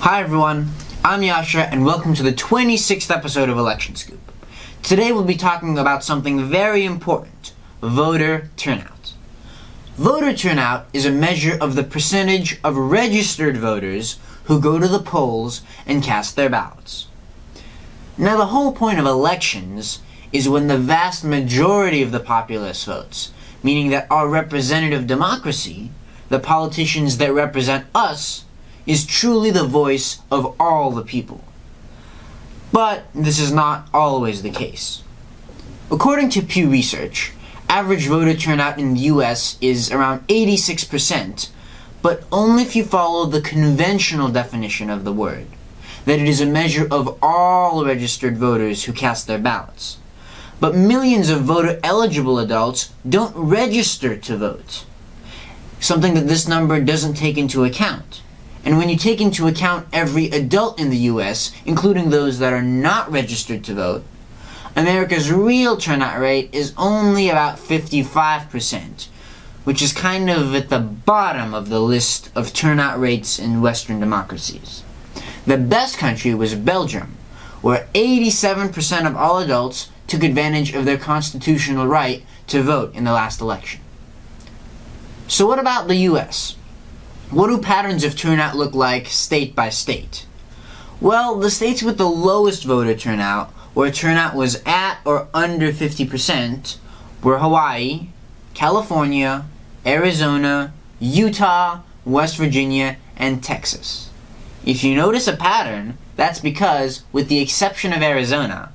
Hi everyone, I'm Yasha and welcome to the 26th episode of Election Scoop. Today we'll be talking about something very important, voter turnout. Voter turnout is a measure of the percentage of registered voters who go to the polls and cast their ballots. Now the whole point of elections is when the vast majority of the populace votes, meaning that our representative democracy, the politicians that represent us, is truly the voice of all the people. But this is not always the case. According to Pew Research, average voter turnout in the US is around 86%, but only if you follow the conventional definition of the word, that it is a measure of all registered voters who cast their ballots but millions of voter eligible adults don't register to vote. Something that this number doesn't take into account. And when you take into account every adult in the US, including those that are not registered to vote, America's real turnout rate is only about 55%, which is kind of at the bottom of the list of turnout rates in Western democracies. The best country was Belgium, where 87% of all adults took advantage of their constitutional right to vote in the last election. So what about the US? What do patterns of turnout look like state by state? Well, the states with the lowest voter turnout, where turnout was at or under 50%, were Hawaii, California, Arizona, Utah, West Virginia, and Texas. If you notice a pattern, that's because, with the exception of Arizona,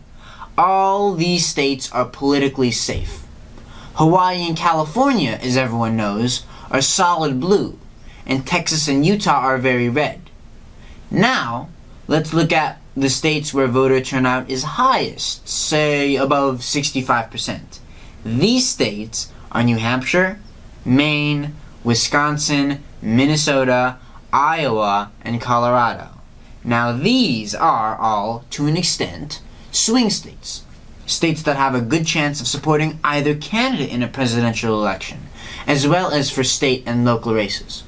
all these states are politically safe. Hawaii and California, as everyone knows, are solid blue, and Texas and Utah are very red. Now, let's look at the states where voter turnout is highest, say above 65%. These states are New Hampshire, Maine, Wisconsin, Minnesota, Iowa, and Colorado. Now these are all, to an extent, swing states. States that have a good chance of supporting either candidate in a presidential election, as well as for state and local races.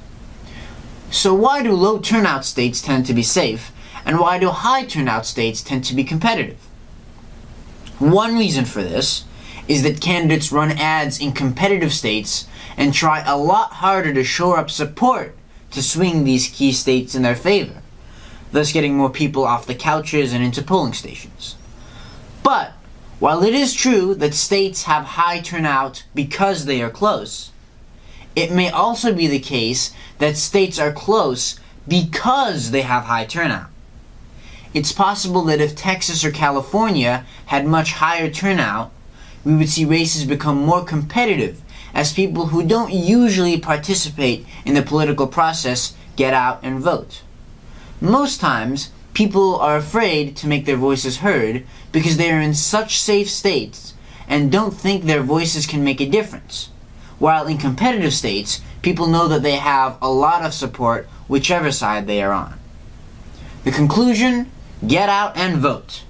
So why do low turnout states tend to be safe, and why do high turnout states tend to be competitive? One reason for this is that candidates run ads in competitive states and try a lot harder to shore up support to swing these key states in their favor, thus getting more people off the couches and into polling stations. But while it is true that states have high turnout because they are close, it may also be the case that states are close because they have high turnout. It's possible that if Texas or California had much higher turnout, we would see races become more competitive as people who don't usually participate in the political process get out and vote. Most times, people are afraid to make their voices heard because they are in such safe states and don't think their voices can make a difference. While in competitive states, people know that they have a lot of support whichever side they are on. The conclusion get out and vote.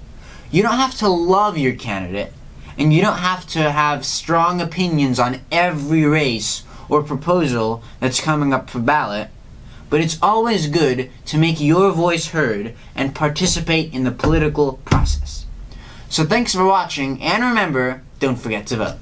You don't have to love your candidate, and you don't have to have strong opinions on every race or proposal that's coming up for ballot but it's always good to make your voice heard and participate in the political process. So thanks for watching, and remember, don't forget to vote.